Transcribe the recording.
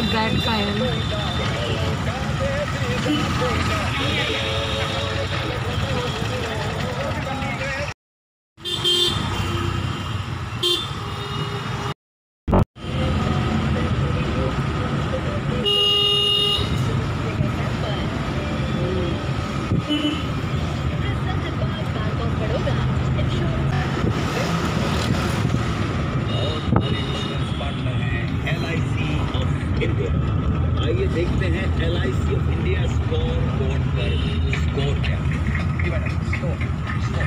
bright का है आइए देखते हैं L I C of India score board पर स्कोर क्या Thank जी मैडम स्कोर स्कोर